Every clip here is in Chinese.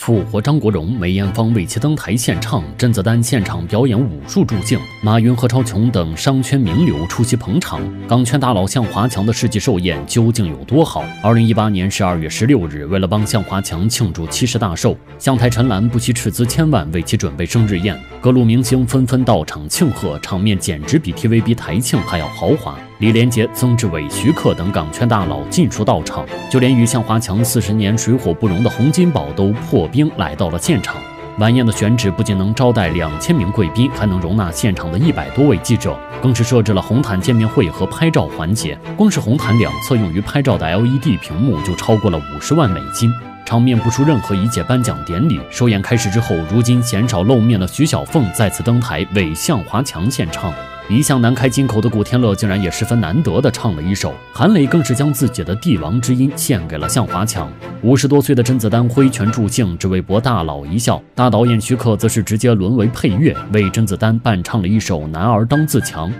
复活张国荣，梅艳芳为其登台献唱，甄子丹现场表演武术助兴，马云、何超琼等商圈名流出席捧场。港圈大佬向华强的世纪寿宴究竟有多好？二零一八年十二月十六日，为了帮向华强庆祝七十大寿，向太陈岚不惜斥资千万为其准备生日宴，各路明星纷纷到场庆贺，场面简直比 TVB 台庆还要豪华。李连杰、曾志伟、徐克等港圈大佬尽数到场，就连与向华强四十年水火不容的洪金宝都破冰来到了现场。晚宴的选址不仅能招待两千名贵宾，还能容纳现场的一百多位记者，更是设置了红毯见面会和拍照环节。光是红毯两侧用于拍照的 LED 屏幕就超过了五十万美金，场面不输任何一届颁奖典礼。首演开始之后，如今鲜少露面的徐小凤再次登台为向华强献唱。一向难开金口的古天乐竟然也十分难得的唱了一首，韩磊更是将自己的帝王之音献给了向华强。五十多岁的甄子丹挥拳助兴，只为博大佬一笑。大导演徐克则是直接沦为配乐，为甄子丹伴唱了一首《男儿当自强》。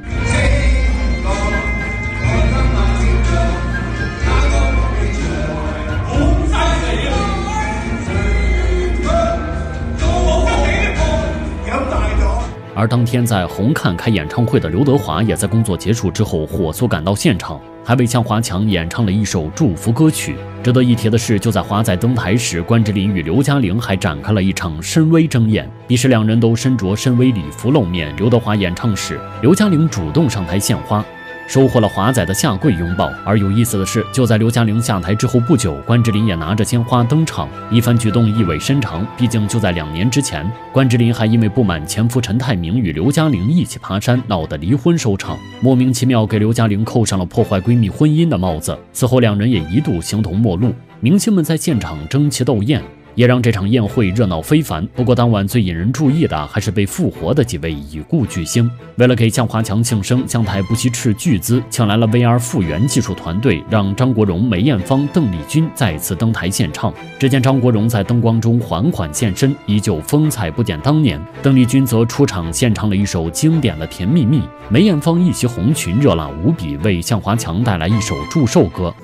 而当天在红磡开演唱会的刘德华，也在工作结束之后火速赶到现场，还为向华强演唱了一首祝福歌曲。值得一提的是，就在华仔登台时，关之琳与刘嘉玲还展开了一场深 V 争艳。彼时两人都身着深 V 礼服露面。刘德华演唱时，刘嘉玲主动上台献花。收获了华仔的下跪拥抱，而有意思的是，就在刘嘉玲下台之后不久，关之琳也拿着鲜花登场，一番举动意味深长。毕竟就在两年之前，关之琳还因为不满前夫陈泰明与刘嘉玲一起爬山，闹得离婚收场，莫名其妙给刘嘉玲扣上了破坏闺蜜婚姻的帽子。此后两人也一度形同陌路，明星们在现场争奇斗艳。也让这场宴会热闹非凡。不过，当晚最引人注意的还是被复活的几位已故巨星。为了给向华强庆生，向太不惜斥巨资请来了 VR 复原技术团队，让张国荣、梅艳芳、邓丽君再次登台献唱。只见张国荣在灯光中缓缓现身，依旧风采不减当年；邓丽君则出场献唱了一首经典的《甜蜜蜜》。梅艳芳一袭红裙，热辣无比，为向华强带来一首祝寿歌。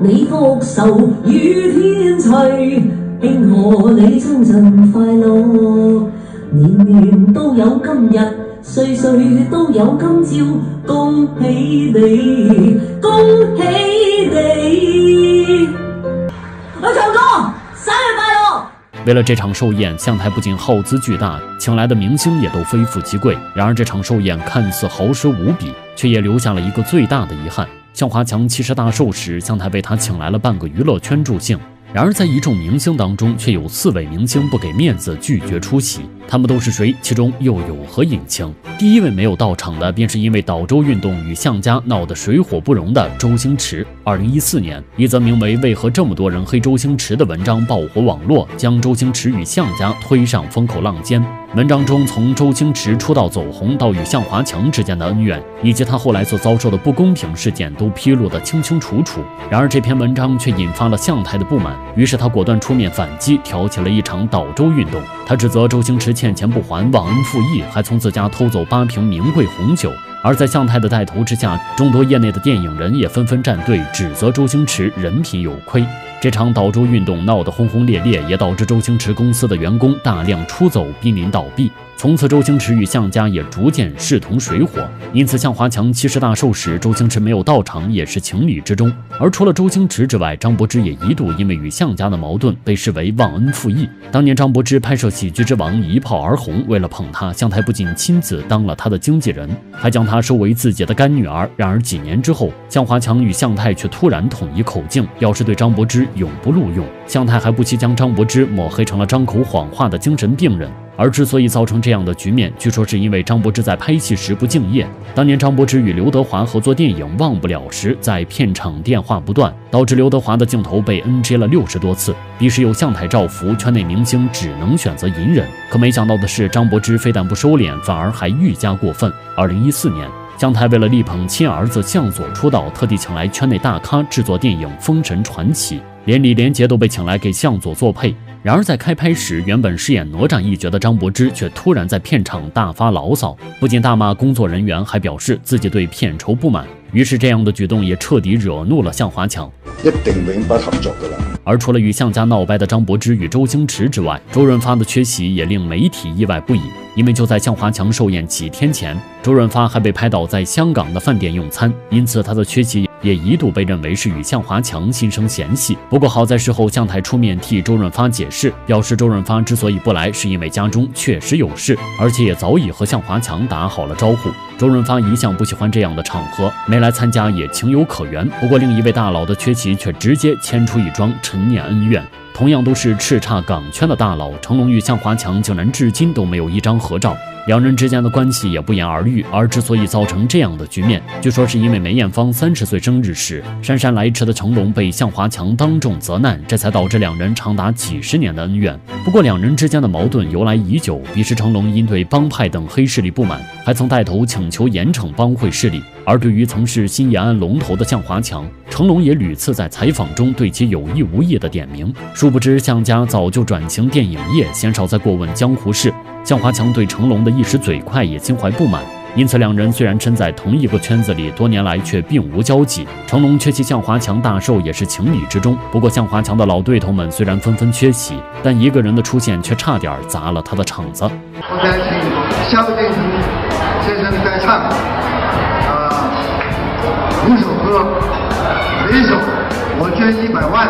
你福寿与天庆贺你生辰快乐，年年都有今日，岁岁都有今朝，恭喜你，恭喜你！我唱歌，生日快乐！为了这场寿宴，向太不仅耗资巨大，请来的明星也都非富即贵。然而，这场寿宴看似豪奢无比，却也留下了一个最大的遗憾：向华强七十大寿时，向太为他请来了半个娱乐圈助兴。然而，在一众明星当中，却有四位明星不给面子，拒绝出席。他们都是谁？其中又有何隐情？第一位没有到场的，便是因为岛州运动与向家闹得水火不容的周星驰。二零一四年，一则名为“为何这么多人黑周星驰”的文章爆火网络，将周星驰与向家推上风口浪尖。文章中，从周星驰出道走红到与向华强之间的恩怨，以及他后来所遭受的不公平事件，都披露得清清楚楚。然而，这篇文章却引发了向太的不满，于是他果断出面反击，挑起了一场岛周运动。他指责周星驰欠钱不还，忘恩负义，还从自家偷走八瓶名贵红酒。而在向太的带头之下，众多业内的电影人也纷纷站队，指责周星驰人品有亏。这场岛州运动闹得轰轰烈烈，也导致周星驰公司的员工大量出走，濒临倒闭。从此，周星驰与向家也逐渐势同水火。因此，向华强七十大寿时，周星驰没有到场也是情理之中。而除了周星驰之外，张柏芝也一度因为与向家的矛盾被视为忘恩负义。当年张柏芝拍摄《喜剧之王》一炮而红，为了捧他，向太不仅亲自当了他的经纪人，还将他收为自己的干女儿。然而几年之后，向华强与向太却突然统一口径，表示对张柏芝。永不录用，向太还不惜将张柏芝抹黑成了张口谎话的精神病人。而之所以造成这样的局面，据说是因为张柏芝在拍戏时不敬业。当年张柏芝与刘德华合作电影《忘不了》时，在片场电话不断，导致刘德华的镜头被 NG 了六十多次。彼时有向太照拂，圈内明星只能选择隐忍。可没想到的是，张柏芝非但不收敛，反而还愈加过分。二零一四年。姜太为了力捧亲儿子向佐出道，特地请来圈内大咖制作电影《封神传奇》，连李连杰都被请来给向佐作配。然而在开拍时，原本饰演哪吒一角的张柏芝却突然在片场大发牢骚，不仅大骂工作人员，还表示自己对片酬不满。于是这样的举动也彻底惹怒了向华强。一定永不合作的了。而除了与向家闹掰的张柏芝与周星驰之外，周润发的缺席也令媒体意外不已。因为就在向华强寿宴几天前，周润发还被拍到在香港的饭店用餐，因此他的缺席也一度被认为是与向华强心生嫌隙。不过好在事后向太出面替周润发解释，表示周润发之所以不来，是因为家中确实有事，而且也早已和向华强打好了招呼。周润发一向不喜欢这样的场合，没来参加也情有可原。不过另一位大佬的缺席却直接牵出一桩陈年恩怨。同样都是叱咤港圈的大佬，成龙与向华强竟然至今都没有一张合照，两人之间的关系也不言而喻。而之所以造成这样的局面，据说是因为梅艳芳三十岁生日时姗姗来迟的成龙被向华强当众责难，这才导致两人长达几十年的恩怨。不过两人之间的矛盾由来已久，彼时成龙因对帮派等黑势力不满，还曾带头请求严惩帮会势力。而对于曾是新延安龙头的向华强，成龙也屡次在采访中对其有意无意的点名。殊不知向家早就转型电影业，鲜少再过问江湖事。向华强对成龙的一时嘴快也心怀不满，因此两人虽然身在同一个圈子里，多年来却并无交集。成龙缺席向华强大寿也是情理之中。不过向华强的老对头们虽然纷纷缺席，但一个人的出现却差点砸了他的场子。我相信萧敬腾先生在唱。五首歌，每首我捐一百万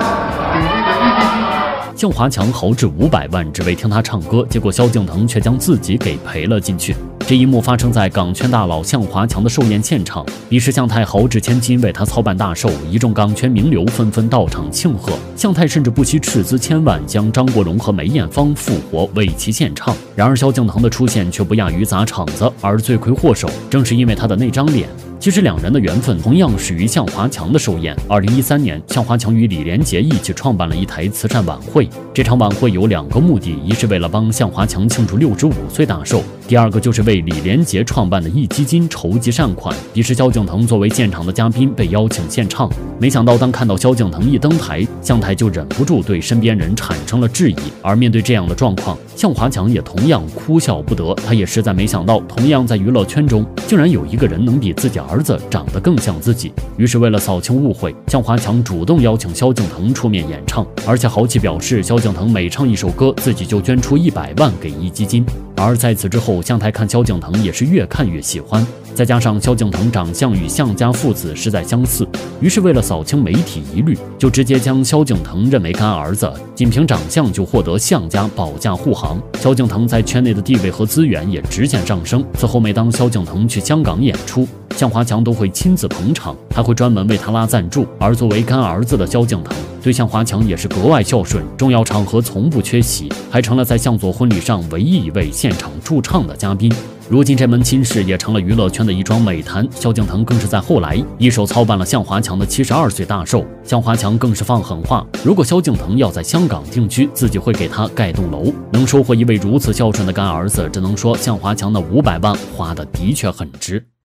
给那个基金。向华强豪掷五百万只为听他唱歌，结果萧敬腾却将自己给赔了进去。这一幕发生在港圈大佬向华强的寿宴现场，彼时向太豪掷千金为他操办大寿，一众港圈名流纷纷到场庆贺。向太甚至不惜斥资千万将张国荣和梅艳芳复活为其献唱。然而萧敬腾的出现却不亚于砸场子，而罪魁祸首正是因为他的那张脸。其实两人的缘分同样始于向华强的寿宴。二零一三年，向华强与李连杰一起创办了一台慈善晚会。这场晚会有两个目的：一是为了帮向华强庆祝六十五岁大寿；第二个就是为李连杰创办的壹基金筹集善款。于是萧敬腾作为现场的嘉宾被邀请献唱。没想到，当看到萧敬腾一登台，向太就忍不住对身边人产生了质疑。而面对这样的状况，向华强也同样哭笑不得。他也实在没想到，同样在娱乐圈中，竟然有一个人能比自己儿子长得更像自己，于是为了扫清误会，向华强主动邀请萧敬腾出面演唱，而且豪气表示，萧敬腾每唱一首歌，自己就捐出一百万给壹基金。而在此之后，向太看萧敬腾也是越看越喜欢，再加上萧敬腾长相与向家父子实在相似，于是为了扫清媒体疑虑，就直接将萧敬腾认为干儿子，仅凭长相就获得向家保驾护航。萧敬腾在圈内的地位和资源也直线上升。此后，每当萧敬腾去香港演出，向华强都会亲自捧场，还会专门为他拉赞助。而作为干儿子的萧敬腾，对向华强也是格外孝顺，重要场合从不缺席，还成了在向佐婚礼上唯一一位现场驻唱的嘉宾。如今这门亲事也成了娱乐圈的一桩美谈。萧敬腾更是在后来一手操办了向华强的七十二岁大寿。向华强更是放狠话，如果萧敬腾要在香港定居，自己会给他盖栋楼。能收获一位如此孝顺的干儿子，只能说向华强那五百万花的的确很值。